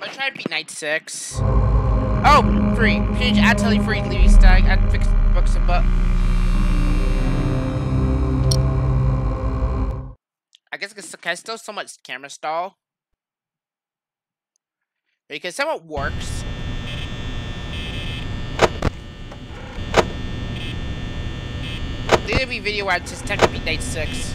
I'm gonna try to beat Night 6. Oh, free. Change add tele free Levy Stag, add fix books and but. I guess I still so much camera stall. Because somewhat works. A video I just tech to beat Night 6.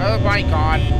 Oh my god.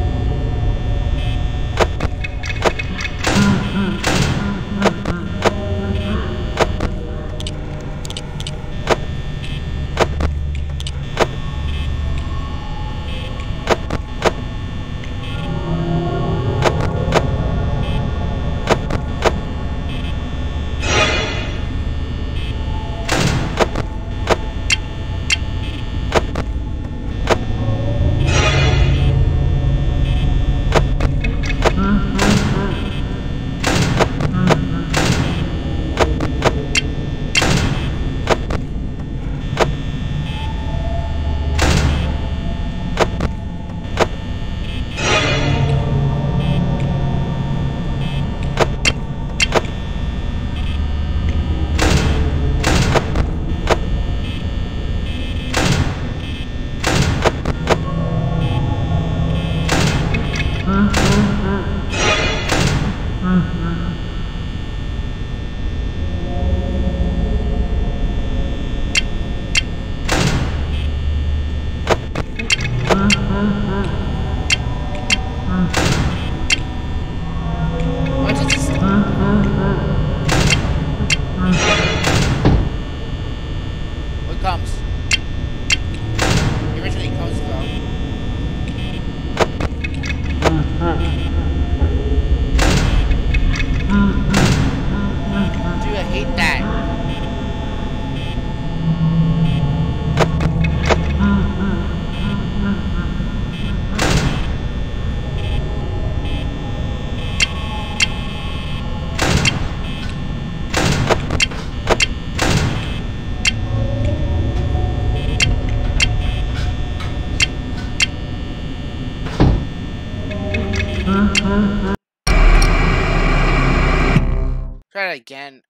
try it again.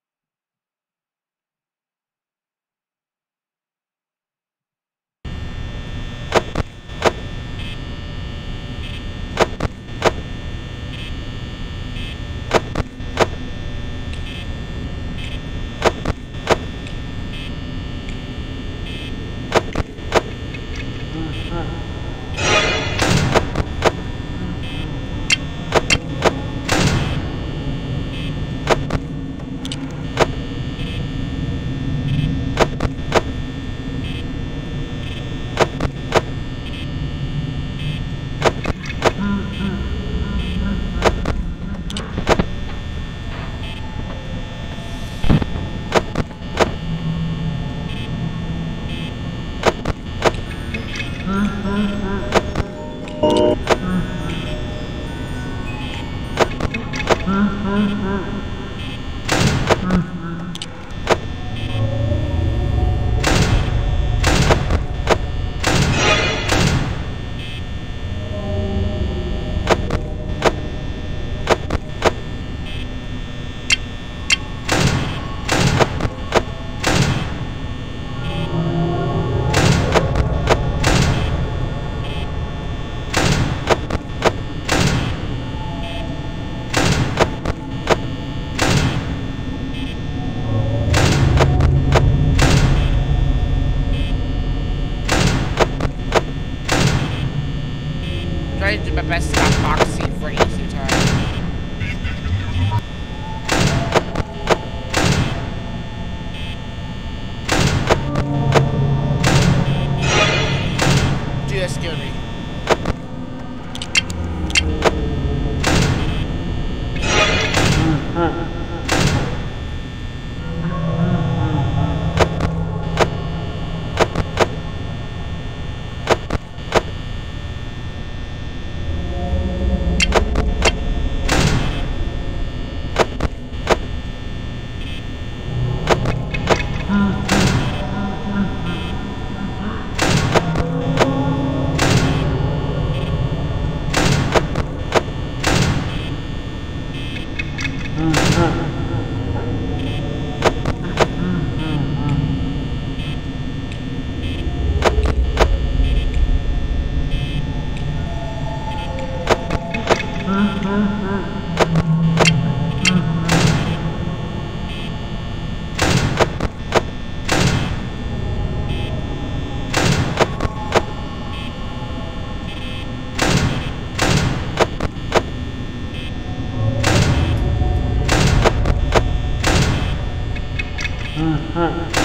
Oh,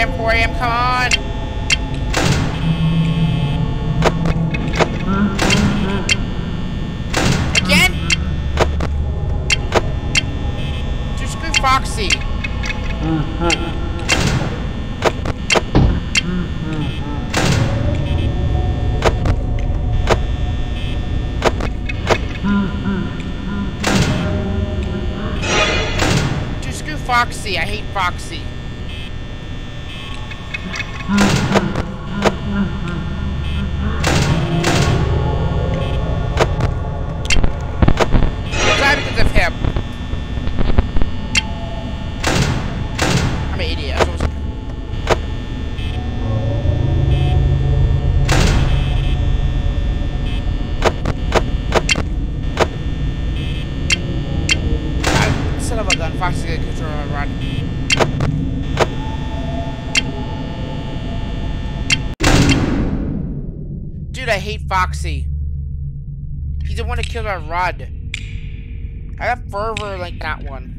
AM, come on! Foxy. Gets a killer of a rod. Dude, I hate Foxy. He's the one that killed our Rod. I got fervor like that one.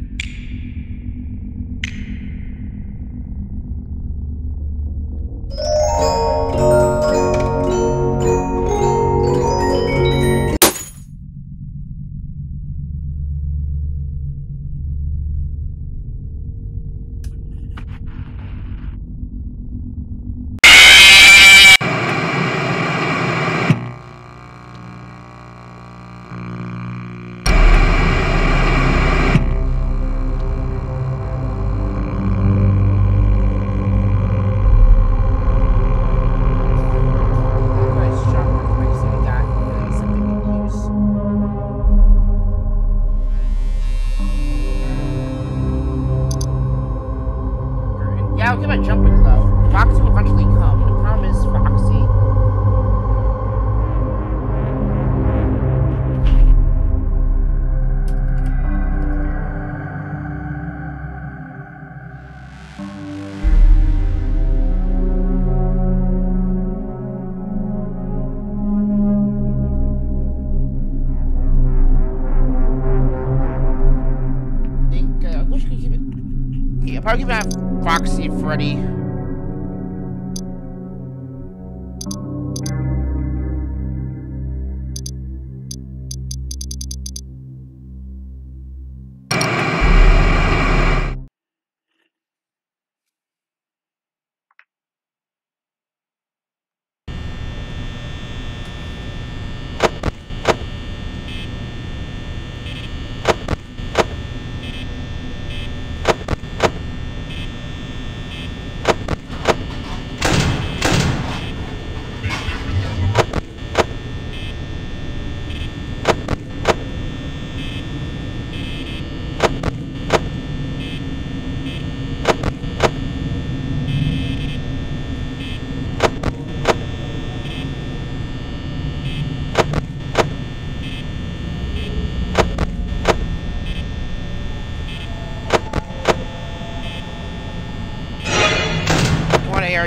Gonna have Foxy Freddy.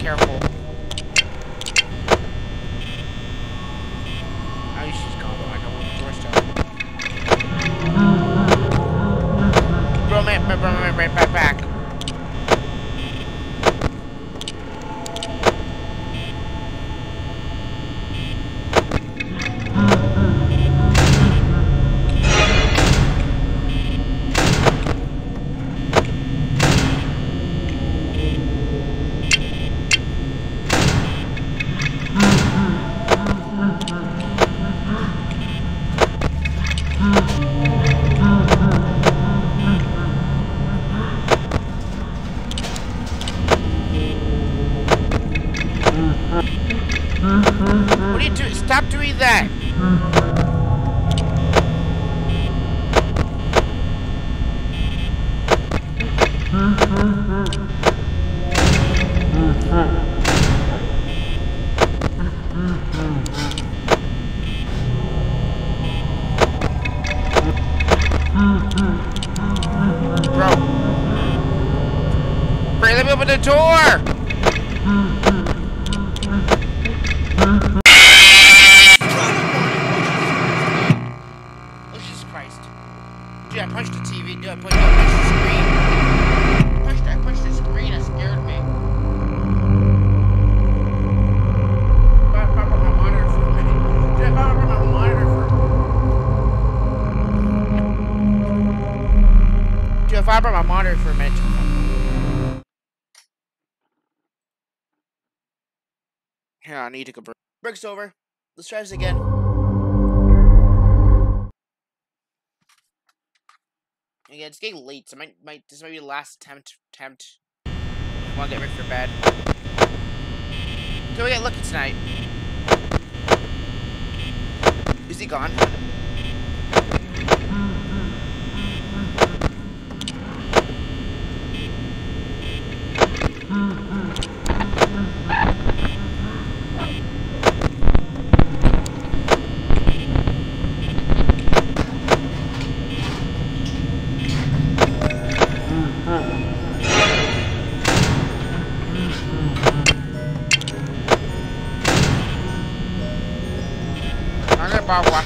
your rod What are you doing? Stop doing that! I brought my monitor for a minute. Here, I need to convert. Break's over. Let's try this again. Again, it's getting late, so might might this might be the last attempt attempt. I wanna get ready for bed. So we get lucky tonight. Is he gone? I'm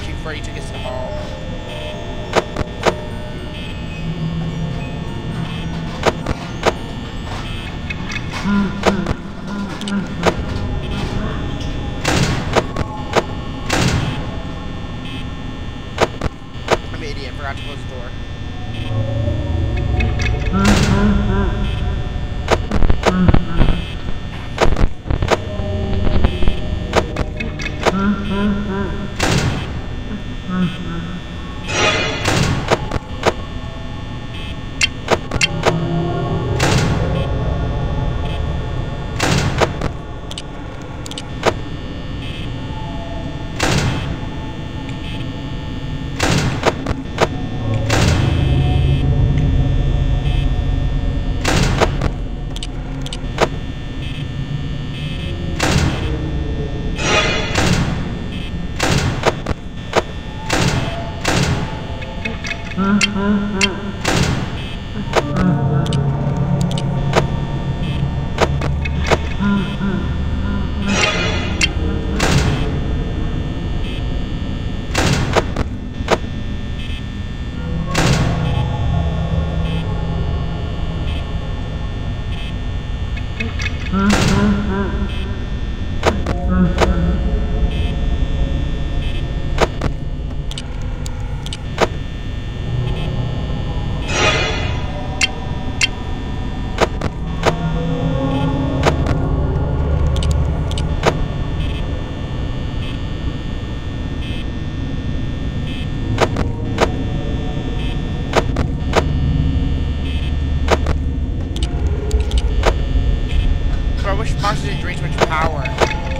power.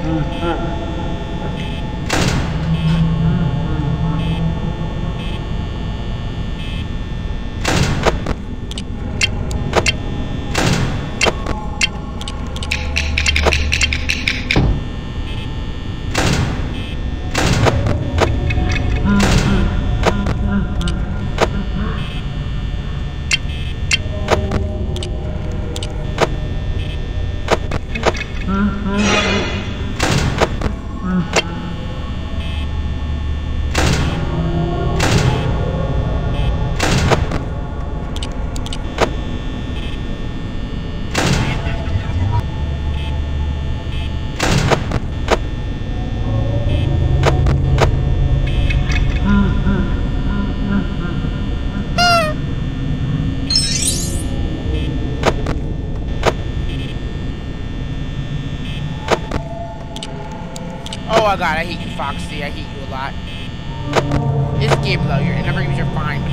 Mm -hmm. Oh my god, I hate you, Foxy. I hate you a lot. This game though, your number games are fine,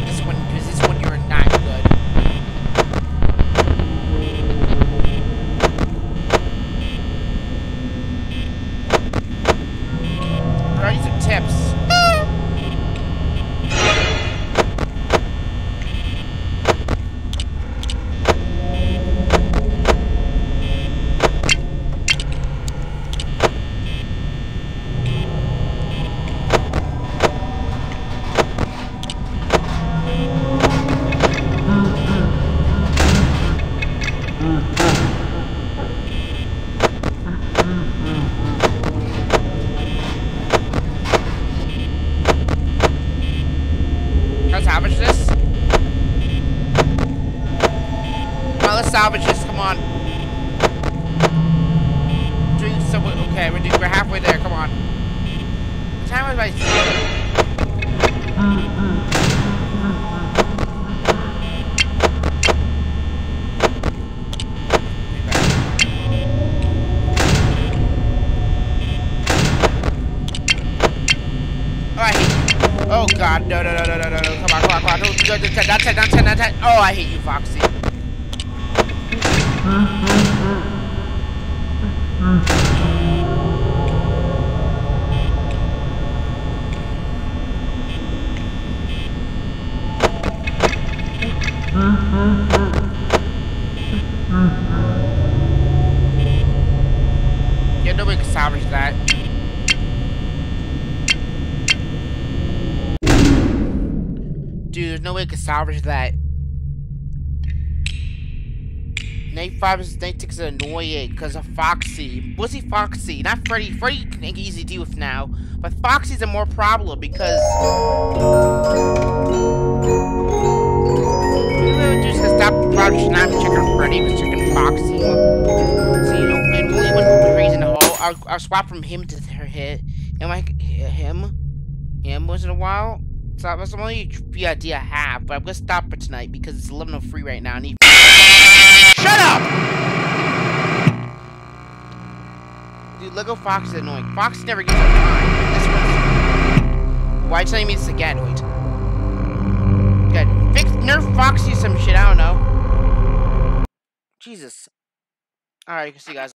Oh god, no, no, no, no, no, no. Come on, come on, come on. Don't, don't, don't, not ten, not ten, not ten. Oh, I hate you, Foxy. Yeah, nobody can salvage that. Dude, there's no way I can salvage that. Nate 5 is Night 6 is annoying because of Foxy. What's Foxy? Not Freddy. Freddy can easy deal with now. But Foxy's a more problem because just gonna stop probably not checking Freddy, but checking Foxy. So you know, and only one reason to hold. I'll, I'll swap from him to her hit. Am I him? Him once in a while. So that's the only idea I have, but I'm gonna stop for tonight because it's 11:03 right now. I need. Shut up! Dude, Lego Fox is annoying. Fox never gets up time. This one's. Why telling me this again? Wait. Good. Fix nerf Foxy some shit. I don't know. Jesus. All right, you can see guys.